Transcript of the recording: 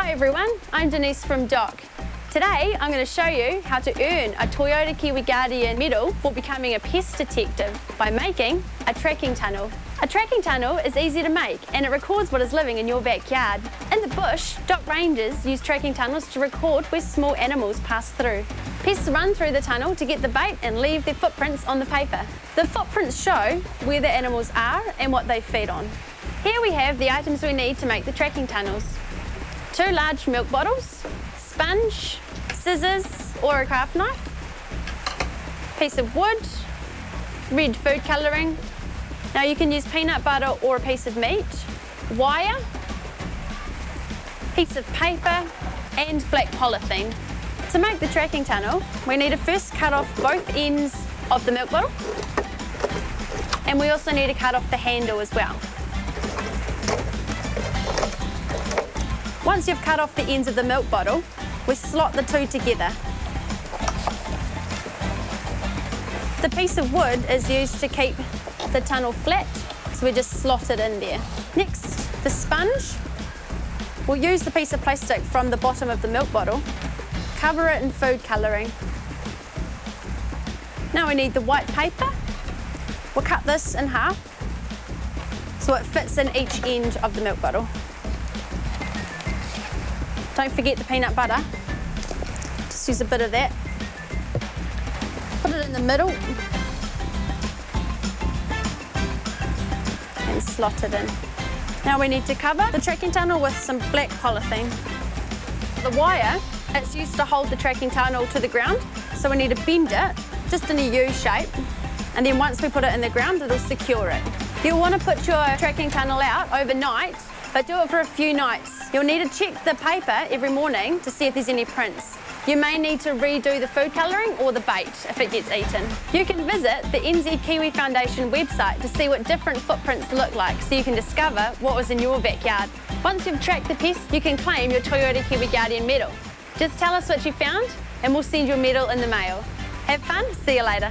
Hi everyone, I'm Denise from DOC. Today I'm going to show you how to earn a Toyota Kiwi Guardian medal for becoming a pest detective by making a tracking tunnel. A tracking tunnel is easy to make and it records what is living in your backyard. In the bush, DOC rangers use tracking tunnels to record where small animals pass through. Pests run through the tunnel to get the bait and leave their footprints on the paper. The footprints show where the animals are and what they feed on. Here we have the items we need to make the tracking tunnels. Two large milk bottles, sponge, scissors or a craft knife, piece of wood, red food colouring. Now you can use peanut butter or a piece of meat, wire, piece of paper and black polythene. To make the tracking tunnel, we need to first cut off both ends of the milk bottle and we also need to cut off the handle as well. Once you've cut off the ends of the milk bottle, we slot the two together. The piece of wood is used to keep the tunnel flat, so we just slot it in there. Next, the sponge. We'll use the piece of plastic from the bottom of the milk bottle, cover it in food colouring. Now we need the white paper. We'll cut this in half so it fits in each end of the milk bottle. Don't forget the peanut butter. Just use a bit of that. Put it in the middle. And slot it in. Now we need to cover the tracking tunnel with some black polythene. The wire, it's used to hold the tracking tunnel to the ground, so we need to bend it just in a U shape. And then once we put it in the ground, it'll secure it. You'll want to put your tracking tunnel out overnight, but do it for a few nights You'll need to check the paper every morning to see if there's any prints. You may need to redo the food colouring or the bait if it gets eaten. You can visit the NZ Kiwi Foundation website to see what different footprints look like so you can discover what was in your backyard. Once you've tracked the pest, you can claim your Toyota Kiwi Guardian medal. Just tell us what you found and we'll send you a medal in the mail. Have fun, see you later.